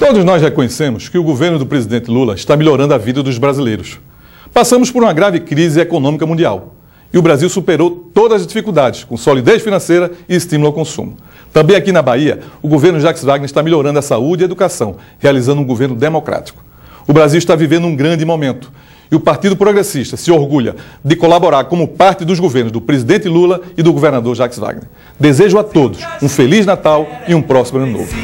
Todos nós reconhecemos que o governo do presidente Lula está melhorando a vida dos brasileiros. Passamos por uma grave crise econômica mundial e o Brasil superou todas as dificuldades, com solidez financeira e estímulo ao consumo. Também aqui na Bahia, o governo Jacques Wagner está melhorando a saúde e a educação, realizando um governo democrático. O Brasil está vivendo um grande momento e o Partido Progressista se orgulha de colaborar como parte dos governos do presidente Lula e do governador Jacques Wagner. Desejo a todos um Feliz Natal e um próximo Ano Novo.